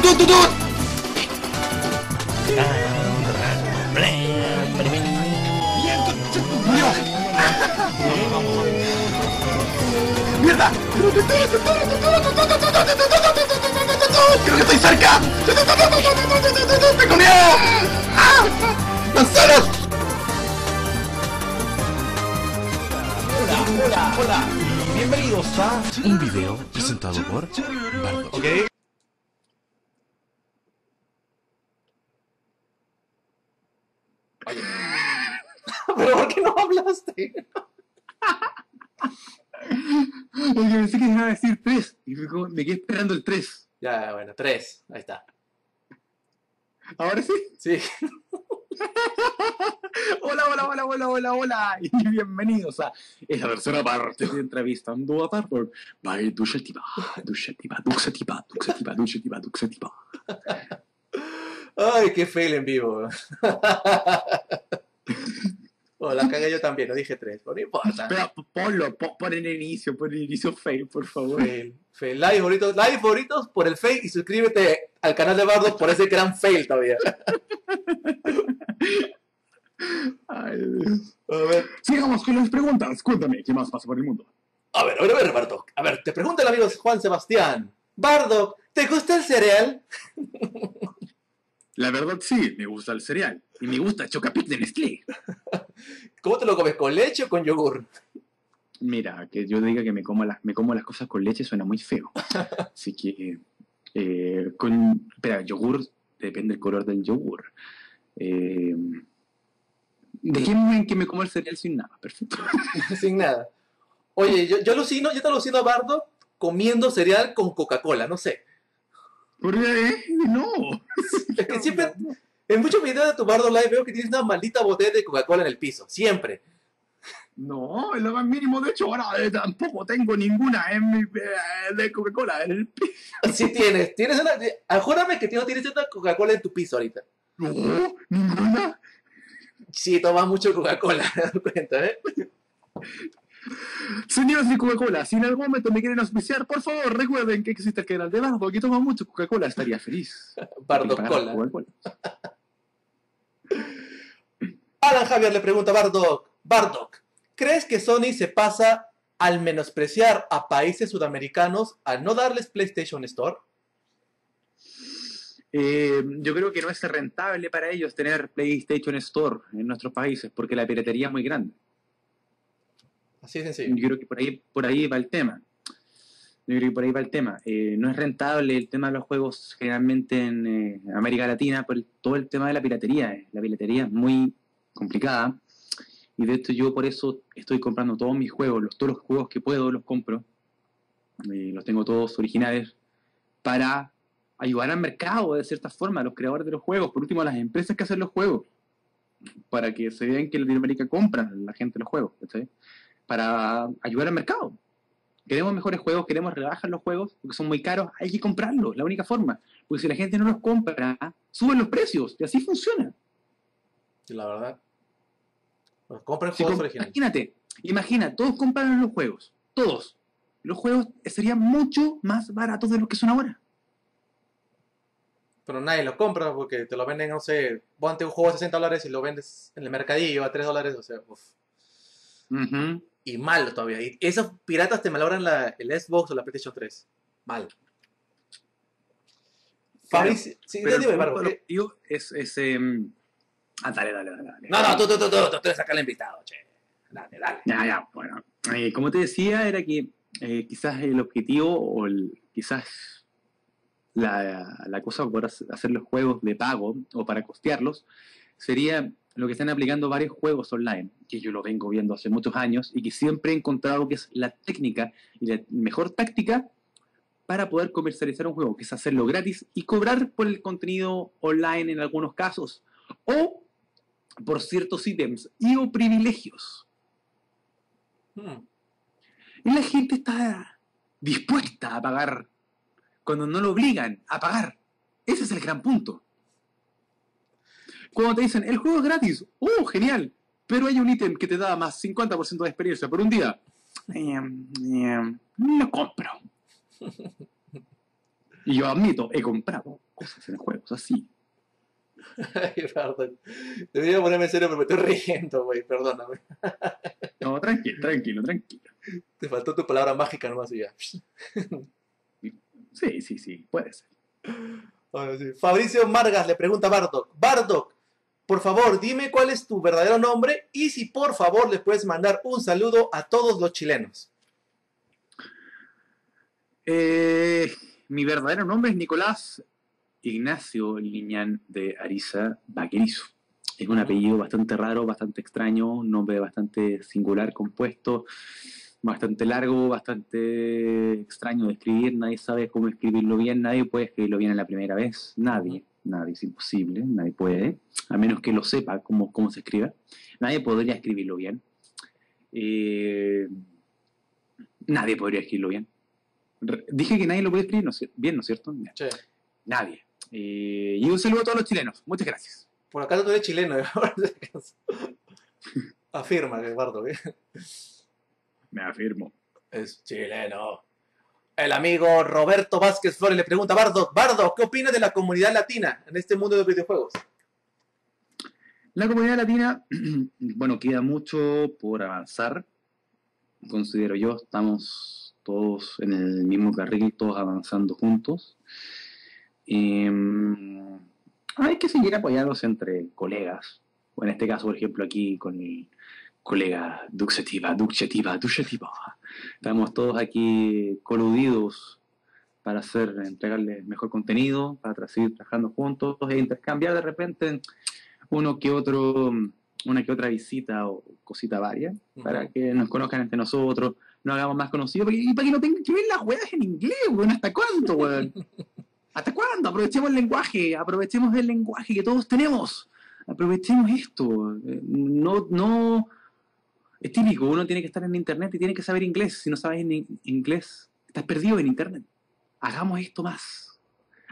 tutut, tutut. ¡Mierda! ¡Creo que estoy cerca! ¡Tengo miedo! ¡Ah! ¡Lanzaros! Hola, hola, hola. Bienvenidos a Un video presentado por Bardo. ¿Ok? ¿Pero por qué no hablaste? Oye, pensé que iba a decir 3 y me quedé esperando el 3. Ya, bueno, tres. Ahí está. ¿Ahora sí? Sí. Hola, hola, hola, hola, hola, hola. Y bienvenidos a esta tercera parte de entrevistando a Barbor by Dushetiba, Dushetiba, Duxetiba, Duxetiba, Dushetiba, Duxetiba. Ay, qué fail en vivo. Oh, la cagué yo también, no dije tres, pero no importa. Pero ponlo, po- pon en el inicio, pon en el inicio fail, por favor. Fail, fail. Like favoritos, like favoritos por el fail y suscríbete al canal de Bardo por ese gran fail todavía. Ay, Dios. A ver, Sigamos con las preguntas. Cuéntame, ¿qué más pasa por el mundo? a ver, a ver, a ver, Bardo. A ver, te pregunta el amigo Juan Sebastián. Bardo, ¿te gusta el cereal? La verdad sí, me gusta el cereal. Y me gusta Chocapic de Nestlé. ¿Cómo te lo comes? ¿Con leche o con yogur? Mira, que yo diga que me como las, me como las cosas con leche suena muy feo. Así que, eh, con, espera, yogur, depende del color del yogur. Eh, que me como el cereal sin nada, perfecto. Sin nada. Oye, yo, yo alucino, yo te alucino a Bardo comiendo cereal con Coca-Cola, no sé. ¿Por qué? No. Es que siempre, en muchos videos de tu Bardo Live veo que tienes una maldita botella de Coca-Cola en el piso, siempre. No, es lo más mínimo. De hecho, ahora eh, tampoco tengo ninguna en mi, eh, de Coca-Cola en el piso. Sí tienes, tienes una, ah, júrame que no tienes una Coca-Cola en tu piso ahorita. No, ninguna. Sí, tomas mucho Coca-Cola, cuenta, ¿eh? Señores de Coca-Cola, si en algún momento me quieren auspiciar, por favor, recuerden que existe el canal de Bardo que toma mucho Coca-Cola, estaría feliz. Bardo Cola. Alan Javier le pregunta a Bardock, Bardock, ¿crees que Sony se pasa al menospreciar a países sudamericanos al no darles PlayStation Store? Eh, yo creo que no es rentable para ellos tener PlayStation Store en nuestros países porque la piratería es muy grande. Así de sencillo. Yo creo que por ahí, por ahí va el tema. Yo creo que por ahí va el tema. Eh, no es rentable el tema de los juegos generalmente en eh, América Latina por todo el tema de la piratería. eh. La piratería es muy complicada y de hecho yo por eso estoy comprando todos mis juegos, los, todos los juegos que puedo los compro. Eh, los tengo todos originales para ayudar al mercado de cierta forma, a los creadores de los juegos, por último a las empresas que hacen los juegos, para que se vean que en Latinoamérica compran la gente los juegos, ¿cachai? Para ayudar al mercado. Queremos mejores juegos, queremos rebajar los juegos, porque son muy caros, hay que comprarlos, la única forma. Porque si la gente no los compra, suben los precios, y así funciona. La verdad. Pues compren Si juegos comp- originales. imagínate, imagina, todos compraron los juegos, todos. Los juegos serían mucho más baratos de lo que son ahora. Pero nadie lo compra porque te lo venden, no sé, ponte un juego de 60 dólares y lo vendes en el mercadillo a 3 dólares, o sea, uf. Ujú. Y malo todavía. Y esos piratas te malogran la, el Xbox o la PlayStation 3. Mal. Fabricio, sí, Pero digo es, es, em, ah, dale, dale, dale, dale. No, no, tú, tú, tú, tú, tú, tú, saca el invitado, che. Dale, dale. Ya, ya, bueno. Eh, como te decía, era que eh, quizás el objetivo o el- quizás la, la cosa por hacer hacer los juegos de pago o para costearlos sería lo que están aplicando varios juegos online, que yo lo vengo viendo hace muchos años y que siempre he encontrado que es la técnica y la mejor táctica para poder comercializar un juego, que es hacerlo gratis y cobrar por el contenido online en algunos casos, o por ciertos ítems y o privilegios. Hmm. Y la gente está dispuesta a pagar cuando no lo obligan a pagar. Ese es el gran punto. Cuando te dicen, el juego es gratis, ¡oh, genial! Pero hay un ítem que te da más 50% de experiencia por un día. Em, em, lo compro. Y yo admito, he comprado cosas en juegos así. Ay, Bardock. Debería ponerme en serio, pero me estoy riendo, güey. Perdóname. No, tranquilo, tranquilo, tranquilo. Te faltó tu palabra mágica nomás y ya. Sí, sí, sí, puede ser. Sí. Fabricio Margas le pregunta a Bardock. Bardock, por favor, dime cuál es tu verdadero nombre y si por favor le puedes mandar un saludo a todos los chilenos. Eh, mi verdadero nombre es Nicolás Ignacio Liñán de Ariza Vaquerizo. Es un apellido bastante raro, bastante extraño, un nombre bastante singular, compuesto, bastante largo, bastante extraño de escribir. Nadie sabe cómo escribirlo bien, nadie puede escribirlo bien en la primera vez. Nadie, nadie, es imposible, nadie puede, a menos que lo sepa cómo, cómo se escribe. Nadie podría escribirlo bien. Eh, nadie podría escribirlo bien. Re- Dije que nadie lo puede escribir ¿no bien, ¿no es cierto? Nadie. Eh, y un saludo a todos los chilenos. Muchas gracias. por acá tú eres chileno. ¿eh? Afirma que Bardock ¿eh? Me afirmo. es chileno. El amigo Roberto Vázquez Flores le pregunta a Bardock. Bardock, ¿qué opinas de la comunidad latina en este mundo de los videojuegos? La comunidad latina, bueno, queda mucho por avanzar. Considero yo, estamos todos en el mismo carril, todos avanzando juntos. Em, hay que seguir apoyándose entre colegas. O en este caso, por ejemplo, aquí con el colega Duxetiva, Duxetiva, Duxetiva. Estamos todos aquí coludidos para hacer, entregarles mejor contenido, para seguir trabajando juntos e intercambiar de repente uno que otro, una que otra visita o cosita varia, para que nos conozcan entre nosotros, nos hagamos más conocidos, y para que no tengan que ver las juegas en inglés, weón, ¿hasta cuándo, weón? ¿Hasta cuándo? Aprovechemos el lenguaje, aprovechemos el lenguaje que todos tenemos, aprovechemos esto, eh, no, no, es típico, uno tiene que estar en internet y tiene que saber inglés, si no sabes in- inglés, estás perdido en internet, hagamos esto más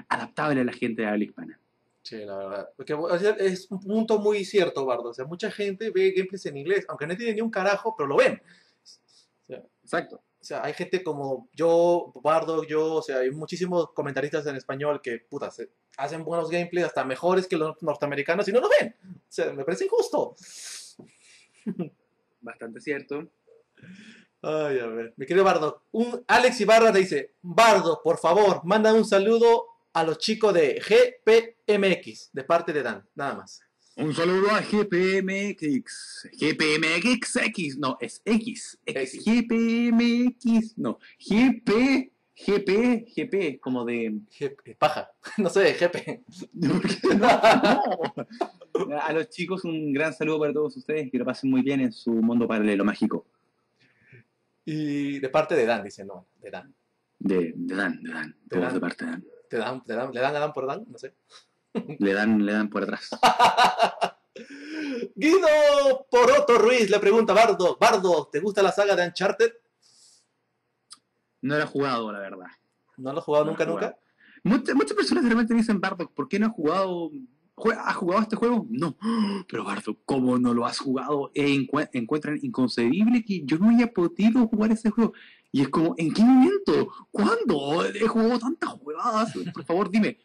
adaptable a la gente de habla hispana. Sí, la verdad. Porque o sea, es un punto muy cierto, Bardo. O sea, mucha gente ve gameplays en inglés, aunque no tiene ni un carajo, pero lo ven. Exacto. O sea, hay gente como yo, Bardo, yo, o sea, hay muchísimos comentaristas en español que, puta, se- hacen buenos gameplays hasta mejores que los norteamericanos y no lo ven. O sea, me parece injusto. Bastante cierto. Ay, a ver. Mi querido Bardo, un Alex Ibarra te dice, Bardo, por favor, manda un saludo a los chicos de GPMX, de parte de Dan, nada más. Un saludo a GPMX. GPMXX. No, es X. X. X. GPMX. No. GP. GP. GP. Como de. G- paja, no sé, GP. No. A los chicos, un gran saludo para todos ustedes. Que lo pasen muy bien en su mundo paralelo mágico. Y de parte de Dan, dice, no, de Dan. De, de Dan, de Dan. De Dan. de parte de Dan. ¿Te dan, te dan, ¿Le dan a Dan por Dan? No sé. Le dan, le dan por atrás. Guido Poroto Ruiz le pregunta a Bardo, Bardo, ¿te gusta la saga de Uncharted? No lo he jugado, la verdad. ¿No lo has jugado No nunca, he jugado. nunca? Muchas, muchas personas de repente me dicen, Bardock, ¿por qué no has jugado? ¿Has jugado este juego? No. Pero Bardock, ¿cómo no lo has jugado? E encue- encuentran inconcebible que yo no haya podido jugar ese juego. Y es como, ¿en qué momento? ¿Cuándo? He jugado tantas jugadas. Por favor, dime,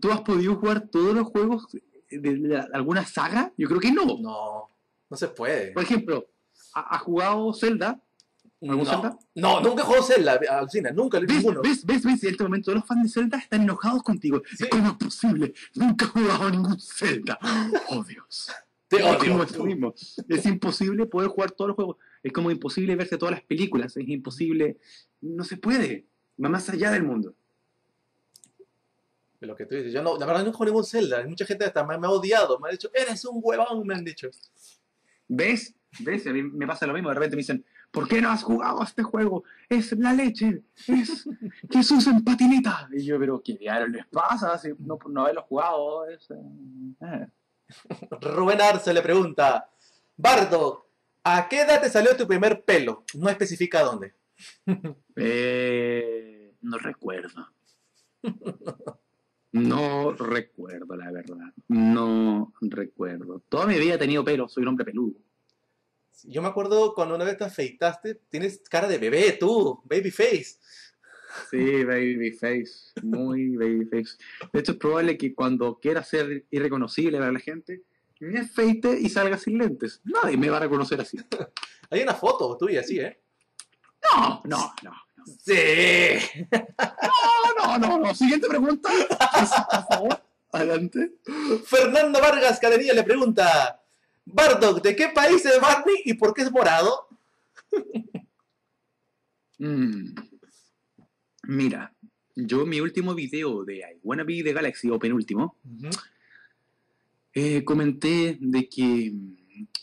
¿tú has podido jugar todos los juegos de, de alguna saga? Yo creo que no. No, no se puede. Por ejemplo, ¿ha- ¿has jugado Zelda? ¿Algún no, Zelda? no, nunca he jugado Zelda, alucina, nunca, ¿Ves, ninguno. ves, ves, ves? En este momento los fans de Zelda están enojados contigo. Sí. ¿Cómo es posible? Nunca he jugado ningún Zelda. Oh, Dios. Te Es odio. eso mismo. Es imposible poder jugar todos los juegos. Es como imposible verse todas las películas. Es imposible. No se puede. Va más allá del mundo. De lo que tú dices. Yo no, la verdad no he jugado ningún Zelda. Mucha gente hasta me, me ha odiado. Me ha dicho, eres un huevón, me han dicho. ¿Ves? ¿Ves? A mí me pasa lo mismo. De repente me dicen, ¿por qué no has jugado a este juego? Es la leche. Es Jesús en patineta. Y yo, pero ¿qué diario les pasa? Si no, no haberlo jugado. Es, eh, eh. Rubén Arce le pregunta, Bardo, ¿a qué edad te salió tu primer pelo? No especifica dónde. Eh, no recuerdo. No recuerdo, la verdad. No recuerdo. Toda mi vida he tenido pelo, soy un hombre peludo. Yo me acuerdo cuando una vez te afeitaste, tienes cara de bebé tú, baby face. Sí, babyface, muy babyface. De hecho, es probable que cuando quiera ser irreconocible para la gente, me afeite y salga sin lentes. Nadie me va a reconocer así. Hay una foto tuya, sí, ¿eh? No, no, no. Sí. No, no, no, no. Siguiente pregunta. Por favor, adelante. Fernando Vargas Cadenilla le pregunta, Bardock, ¿de qué país es Barney y por qué es morado? Mm. Mira, yo mi último video de I Wanna Be the Galaxy, o penúltimo, eh, comenté de que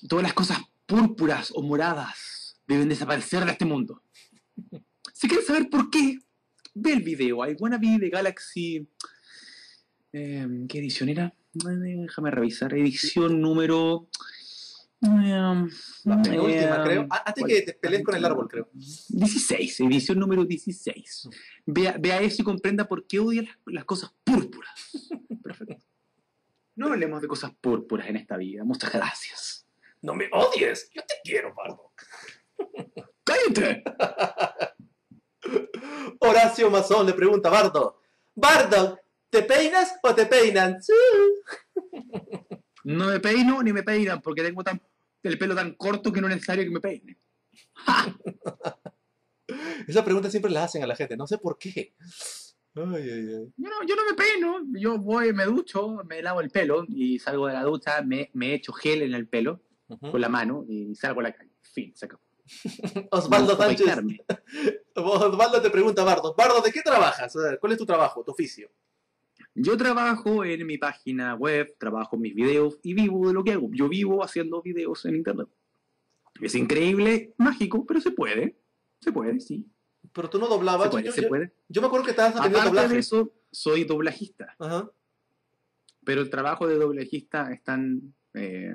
todas las cosas púrpuras o moradas deben desaparecer de este mundo. Si quieres saber por qué, ve el video I Wanna Be the Galaxy. eh, ¿Qué edición era? Déjame revisar. Edición número. eh, La penúltima, eh, creo. Ah, Antes que te pelees con el árbol, creo. 16, edición número 16. Vea, vea eso y comprenda por qué odia las, las cosas púrpuras. Perfecto. No hablemos de cosas púrpuras en esta vida. Muchas gracias. No me odies, yo te quiero, Bardock. ¡Cállate! Horacio Mazón le pregunta a Bardock, Bardock, ¿te peinas o te peinan? Sí. No me peino ni me peinan porque tengo tan, el pelo tan corto que no es necesario que me peine. Esa pregunta siempre la hacen a la gente, no sé por qué. Ay, ay, ay. Yo no, yo no me peino. Yo voy, me ducho, me lavo el pelo y salgo de la ducha, me, me echo gel en el pelo con la mano y salgo a la calle. Fin, se acabó. Osvaldo Sánchez. Osvaldo te pregunta, Bardo, Bardo, ¿de qué trabajas? ¿Cuál es tu trabajo, tu oficio? Yo trabajo en mi página web, trabajo en mis videos y vivo de lo que hago. Yo vivo haciendo videos en internet. Es increíble, mágico, pero se puede. Se puede, sí. Pero tú no Se doblabas. puede, yo, se yo- puede. yo me acuerdo que estabas Aparte doblaje. de eso, soy doblajista. Ajá. Pero el trabajo de doblajista es tan eh,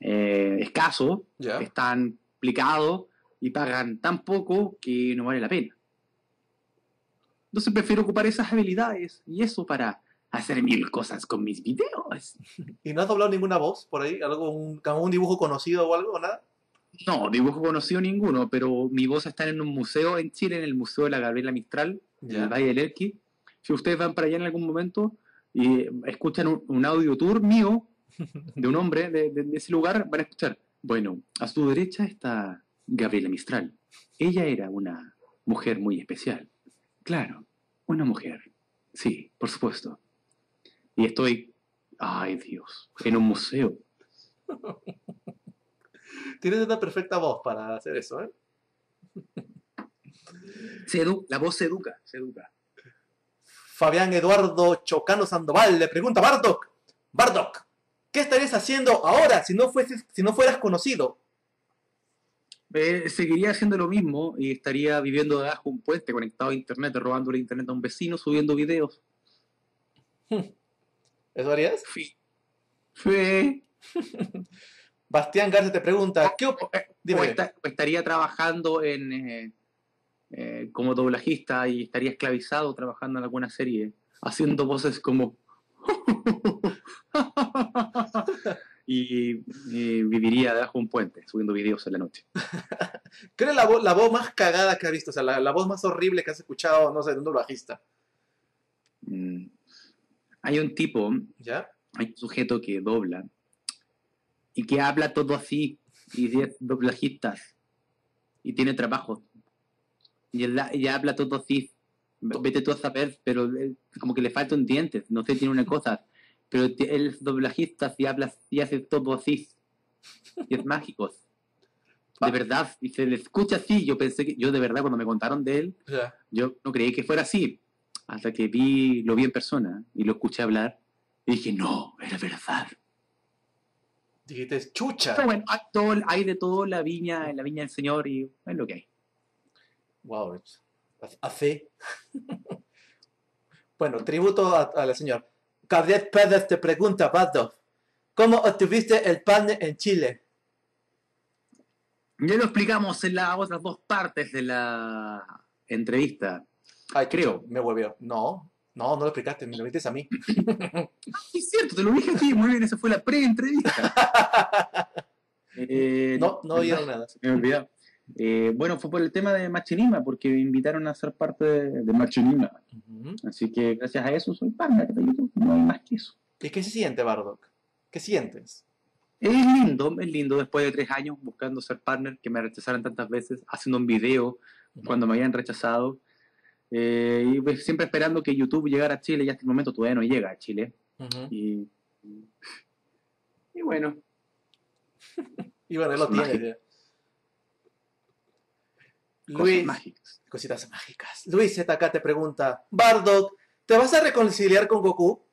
eh, escaso, es tan complicado y pagan tan poco que no vale la pena. Entonces prefiero ocupar esas habilidades y eso para hacer mil cosas con mis videos. ¿Y no has doblado ninguna voz por ahí? ¿Algo, un, un dibujo conocido o algo o nada? No, dibujo conocido ninguno, pero mi voz está en un museo en Chile, en el Museo de la Gabriela Mistral, en el Valle del Elqui. Si ustedes van para allá en algún momento y escuchan un, un audio tour mío de un hombre de, de- de ese lugar, van a escuchar, bueno, a su derecha está Gabriela Mistral. Ella era una mujer muy especial. Claro, una mujer. Sí, por supuesto. Y estoy, ay Dios, en un museo. Tienes una perfecta voz para hacer eso, ¿eh? Se la voz se educa, se educa. Fabián Eduardo Chocano Sandoval le pregunta a Bardock, Bardock, ¿qué estarías haciendo ahora si no, fueses, si no fueras conocido? Eh, seguiría haciendo lo mismo y estaría viviendo debajo de un puente conectado a internet, robándole internet a un vecino, subiendo videos. ¿Eso harías? Sí. Sí. Bastián Garza te pregunta, ¿qué op- O, Dime. o esta- o estaría trabajando en eh, eh, como doblajista y estaría esclavizado trabajando en alguna serie, haciendo voces como y, y viviría debajo de un puente, subiendo videos en la noche. ¿Qué es la, vo- la voz más cagada que has visto? O sea, la, la voz más horrible que has escuchado, no sé, de un doblajista. Mm. Hay un tipo ¿Ya? hay un sujeto que dobla y que habla todo así y es doblajistas y tiene trabajo y él, y habla todo así vete tú a saber pero eh, como que le falta un diente no sé tiene una cosa pero es doblajista y habla y hace todo así y es mágico de verdad y se le escucha así yo pensé que yo de verdad cuando me contaron de él Ya. yo no creí que fuera así, hasta que vi, lo vi en persona y lo escuché hablar y dije, no, era verdad. Dijiste, chucha. Pero bueno, hay, todo- hay de todo la viña, en la viña del Señor y es lo que hay. Wow, hace. bueno, tributo a, a la señora. Gabriel Pérez te pregunta, Bardock, ¿cómo obtuviste el pan en Chile? Ya lo explicamos en las otras dos partes de la entrevista. Ay, Creo. Me volvió. No, no, no lo explicaste, me lo metes a mí. Es cierto, te lo dije a ti, muy bien, esa fue la pre-entrevista. Eh, No, no oyeron nada. Me olvidó. Eh, bueno, fue por el tema de Machinima, porque me invitaron a ser parte de, de Machinima. Así que gracias a eso soy partner de YouTube, no hay más que eso. ¿Y qué se siente, Bardock? ¿Qué sientes? Es lindo, es lindo después de tres años buscando ser partner, que me rechazaron tantas veces, haciendo un video cuando me habían rechazado. eh, y pues siempre esperando que YouTube llegara a Chile y hasta el momento todavía no llega a Chile. Ujú. Y, y bueno, Y bueno, lo Cosas tiene. Cosas Luis, mágicas. cositas mágicas. Luis ZK te pregunta, Bardock, ¿te vas a reconciliar con Goku?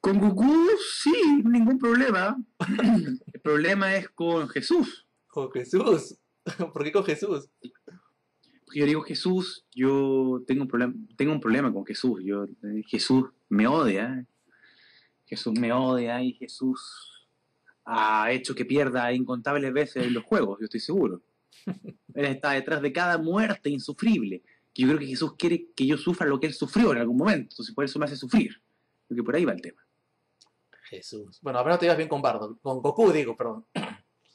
Con Goku, sí, ningún problema. el problema es con Jesús. Con Jesús. ¿Por qué con Jesús? Porque yo digo Jesús, yo tengo un problema, tengo un problema con Jesús. Yo, eh, Jesús me odia. Jesús me odia y Jesús ha hecho que pierda incontables veces en los juegos, yo estoy seguro. Él está detrás de cada muerte insufrible. Que yo creo que Jesús quiere que yo sufra lo que él sufrió en algún momento. Entonces por eso me hace sufrir. Porque por ahí va el tema. Jesús. Bueno, a ver, no te llevas bien con Bardock. Con Goku, digo, perdón.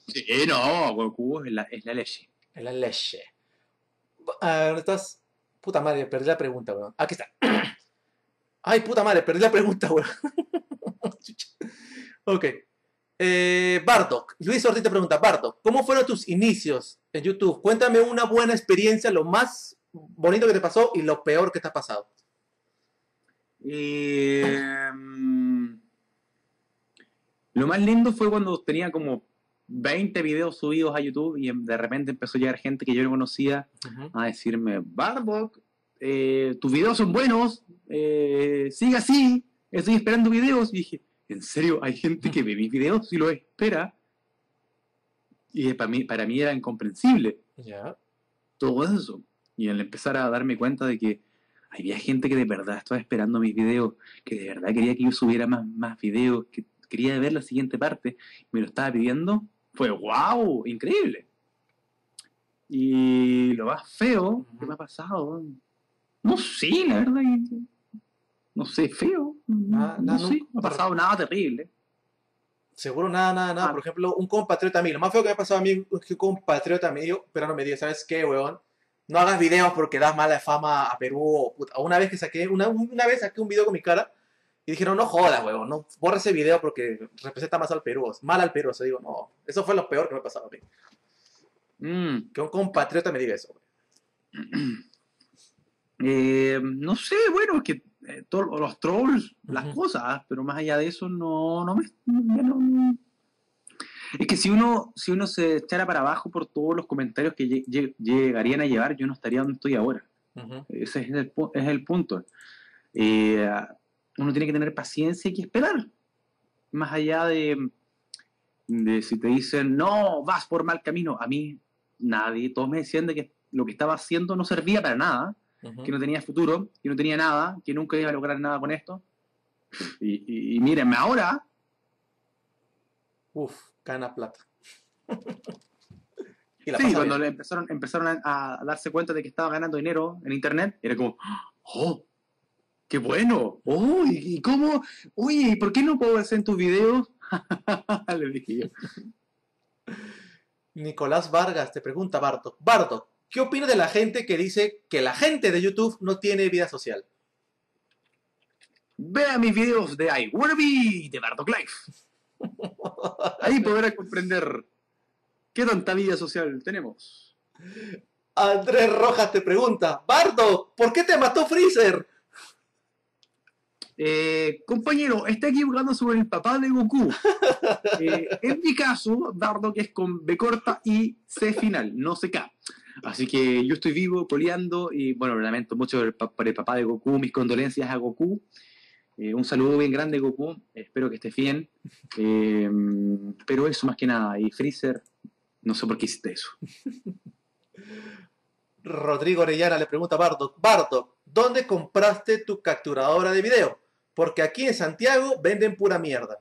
Sí, no, Goku es la, es la leche. En la leche. Ah, ¿Dónde estás? Puta madre, perdí la pregunta, weón. Aquí está. Ay, puta madre, perdí la pregunta, weón. Ok. Eh, Bardock. Luis Ortiz te pregunta, Bardock, ¿cómo fueron tus inicios en YouTube? Cuéntame una buena experiencia, lo más bonito que te pasó y lo peor que te ha pasado. Eh, mm, lo más lindo fue cuando tenía como 20 videos subidos a YouTube y de repente empezó a llegar gente que yo no conocía a decirme, Bardock, eh, tus videos son buenos, eh, sigue así, estoy esperando videos. Y dije, ¿en serio hay gente que ve mis videos y lo espera? Y para mí, para mí era incomprensible Ya. todo eso. Y al empezar a darme cuenta de que había gente que de verdad estaba esperando mis videos, que de verdad quería que yo subiera más, más videos, que quería ver la siguiente parte, me lo estaba pidiendo, fue wow, increíble. Y lo más feo que me ha pasado, no sé, la verdad, no sé, feo, Ah, no, no, no, ha pasado nada terrible. Seguro nada, nada, nada. Ah. Por ejemplo, un compatriota mío. Lo más feo que me ha pasado a mí es que un compatriota mío, pero no me diga, ¿sabes qué, weón? No hagas videos porque das mala fama a Perú. puta. Una vez que saqué, una, una vez saqué un video con mi cara y dijeron, no jodas, weón, no borra ese video porque representa más al Perú, mal al Perú. O sea, digo, no, eso fue lo peor que me ha pasado a mí. Mm. Que un compatriota me diga eso. Eh, no sé, bueno, es que eh, todos los trolls, las Ujú. cosas, pero más allá de eso no, no me... no- Es que si uno, si uno se echara para abajo por todos los comentarios que lle- lle- llegarían a llevar, yo no estaría donde estoy ahora. Ujú. Ese es el, es el punto. Eh, uno tiene que tener paciencia y esperar. Más allá de, de si te dicen, no, vas por mal camino. A mí, nadie, todos me decían de que lo que estaba haciendo no servía para nada Que no tenía futuro, que no tenía nada, que nunca iba a lograr nada con esto. Y, y- y mírenme ahora, Uf, gana plata. y la sí, cuando le empezaron, empezaron a, a darse cuenta de que estaba ganando dinero en internet, era como, ¡oh! ¡Qué bueno! ¡Oh! ¿Y, y cómo? Oye, ¿y por qué no puedo hacer en tus videos? Le dije yo. Nicolás Vargas te pregunta, Barto. Barto, ¿qué opinas de la gente que dice que la gente de YouTube no tiene vida social? Vea mis videos de I Wanna Be de Bardock Life. Ahí podrás comprender qué tanta vida social tenemos. Andrés Rojas te pregunta, Bardo, ¿por qué te mató Freezer? Eh, compañero, está equivocando sobre el papá de Goku. Eh, en mi caso, Dardo que es con B corta y C final, no CK. Así que yo estoy vivo, coleando y bueno, lamento mucho por el, papá de Goku, mis condolencias a Goku. Eh, un saludo bien grande, Goku. Espero que estés bien. Eh, pero eso más que nada. Y Freezer, no sé por qué hiciste eso. Rodrigo Orellana le pregunta a Bardo, Bardo, ¿dónde compraste tu capturadora de video? Porque aquí en Santiago venden pura mierda.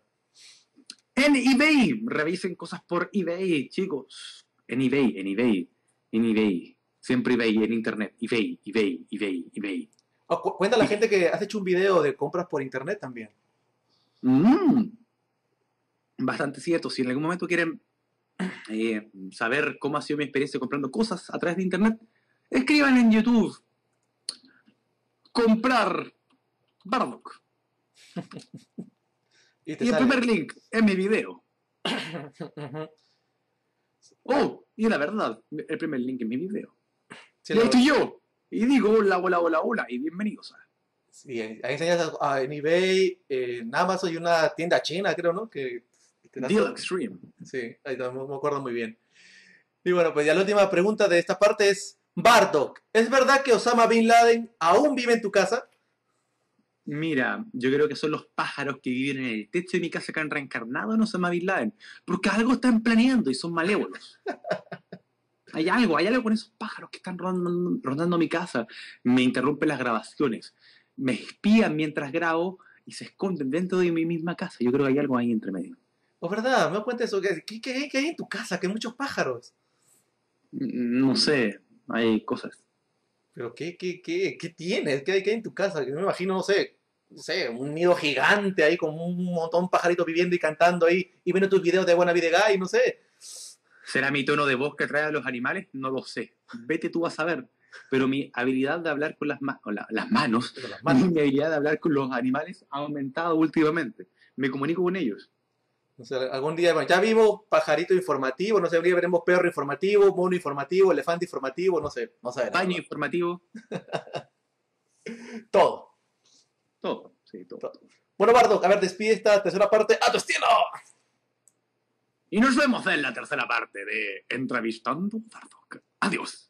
En eBay, revisen cosas por eBay, chicos. En eBay, en eBay, en eBay. Siempre eBay, en internet. eBay, eBay, eBay, eBay. Oh, cu- cuenta a la gente que has hecho un video de compras por internet también. Mm. Bastante cierto. Si en algún momento quieren eh, saber cómo ha sido mi experiencia comprando cosas a través de internet, escriban en YouTube. Comprar Bardock. Y Y el primer link es mi video. Oh, y la verdad, el primer link es mi video. Sí, y ahí estoy yo. Y digo hola, hola, hola, hola, y bienvenidos. sí, ahí enseñas a- en eBay, en Amazon y una tienda china, creo, ¿no? Que Deal todo. Extreme. Sí, ahí me acuerdo muy bien. Y bueno, pues ya la última pregunta de esta parte es, Bardock, ¿es verdad que Osama Bin Laden aún vive en tu casa? Mira, yo creo que son los pájaros que viven en el techo de mi casa que han reencarnado en Osama Bin Laden. Porque algo están planeando y son malévolos. Hay algo, hay algo con esos pájaros que están rondando, rondando mi casa. Me interrumpen las grabaciones. Me espían mientras grabo y se esconden dentro de mi misma casa. Yo creo que hay algo ahí entre medio. ¿O verdad? Me cuenta eso. ¿Qué, qué, qué- qué hay en tu casa? Que hay muchos pájaros. Mm, No sé, hay cosas. ¿Pero qué, qué, qué, qué tienes? ¿Qué hay, qué hay en tu casa? Que me imagino, no sé, no sé, un nido gigante ahí con un montón de pajaritos viviendo y cantando ahí y viendo tus videos de Buena Vida y no sé. ¿Será mi tono de voz que atrae a los animales? No lo sé. Vete tú a saber. Pero mi habilidad de hablar con las, ma- con la- las manos Pero las manos. Mi habilidad de hablar con los animales ha aumentado últimamente. Me comunico con ellos. No sé, algún día, bueno, ya vimos pajarito informativo, no sé, algún día veremos perro informativo, mono informativo, elefante informativo, no sé, no sé. verdad. informativo, Todo. Todo. Sí, todo. Bueno, Bardo, a ver, despide esta tercera parte a tu estilo. Y nos vemos en la tercera parte de Entrevistando Bardock. Adiós.